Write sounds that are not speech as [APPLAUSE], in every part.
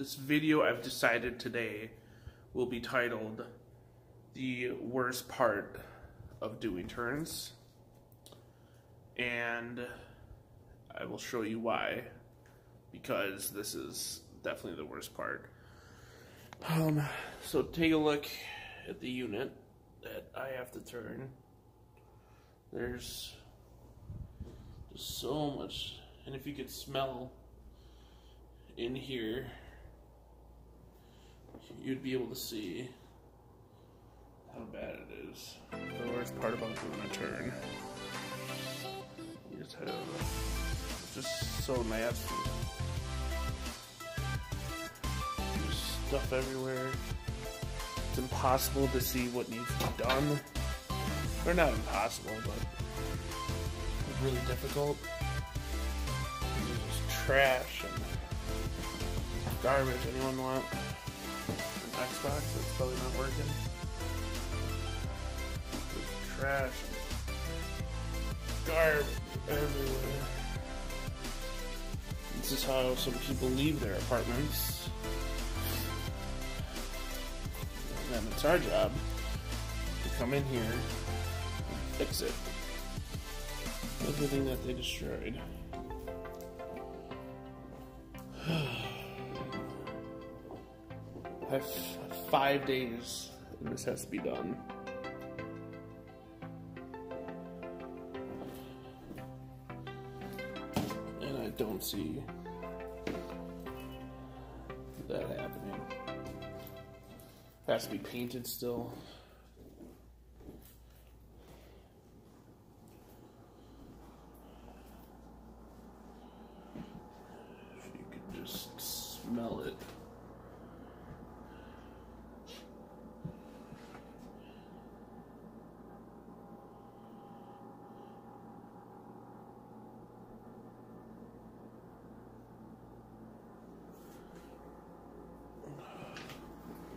this video I've decided today will be titled The Worst Part of Doing Turns. And I will show you why. Because this is definitely the worst part. Um, so take a look at the unit that I have to turn. There's just so much, and if you could smell in here, you'd be able to see how bad it is. The worst part about doing a turn. Just have, it's just so nasty. There's stuff everywhere. It's impossible to see what needs to be done. Or not impossible, but really difficult. There's just trash and garbage. Anyone want Xbox that's probably not working? There's trash garbage everywhere. This is how some people leave their apartments. And it's our job to come in here and fix it. Everything that they destroyed. [SIGHS] [SIGHS] Have five days and this has to be done. And I don't see that happening. It has to be painted still. If you could just smell it.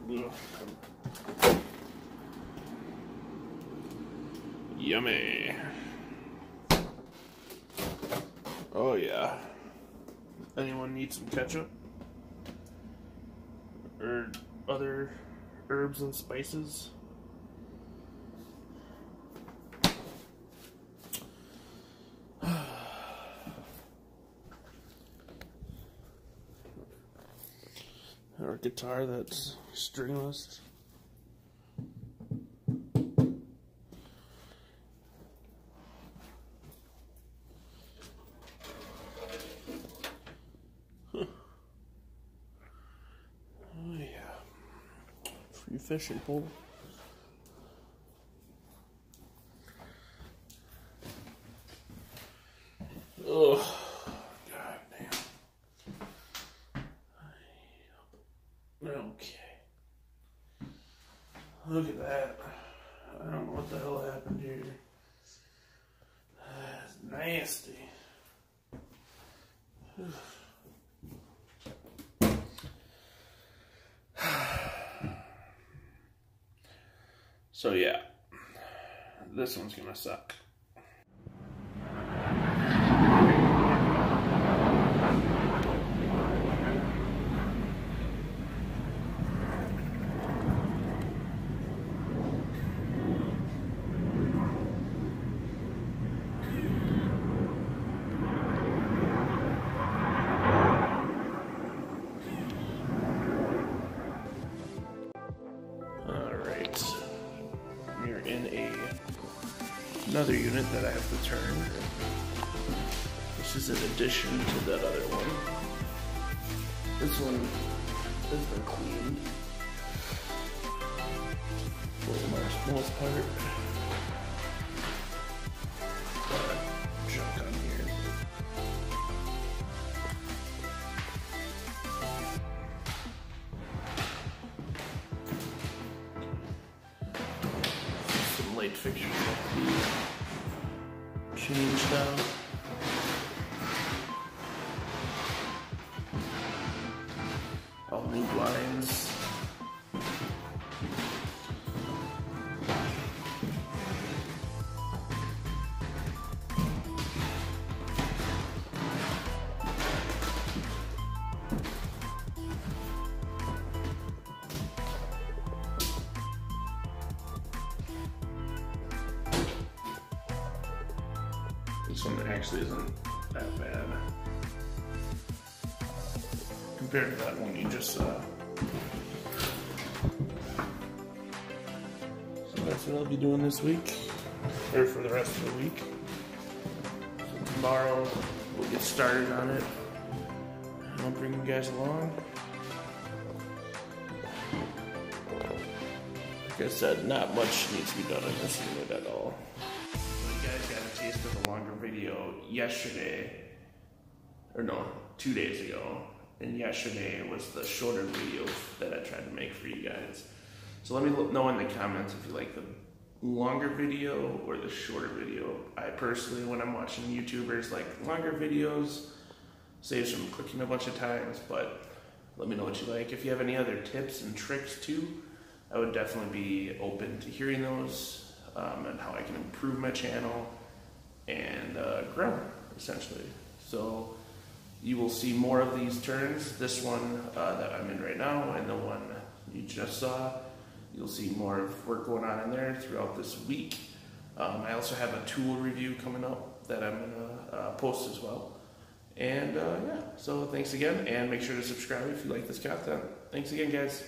Ugh. Yummy. Oh yeah. Anyone need some ketchup? Or other herbs and spices? [SIGHS] or a guitar that's stringless. Fishing pole. Oh, damn. Okay. Look at that. I don't know what the hell happened here. That's nasty. So yeah, this one's gonna suck. Another unit that I have to turn. This is in addition to that other one. This one has been cleaned. For the most, part. Junk on here. some light fixtures to be changed out. This one actually isn't that bad compared to that one you just saw. So that's what I'll be doing this week, or for the rest of the week. So tomorrow we'll get started on it. I'll bring you guys along. Like I said, not much needs to be done in this unit at all. Yesterday, or no, two days ago. And yesterday was the shorter video that I tried to make for you guys. So let me know in the comments if you like the longer video or the shorter video. I personally, when I'm watching YouTubers, like longer videos, saves from clicking a bunch of times, but let me know what you like. If you have any other tips and tricks too, I would definitely be open to hearing those um, and how I can improve my channel and uh, essentially. So you will see more of these turns. This one uh, that I'm in right now and the one you just saw. You'll see more of work going on in there throughout this week. Um, I also have a tool review coming up that I'm going to uh, post as well. And uh, yeah, so thanks again, and make sure to subscribe if you like this content. Thanks again, guys.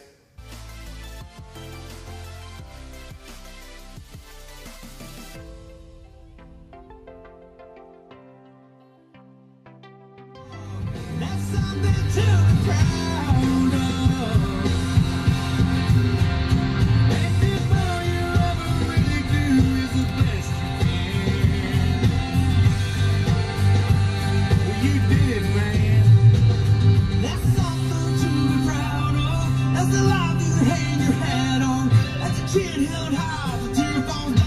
That's the life you hang your hat on. That's a chin held high, the tear falls. down.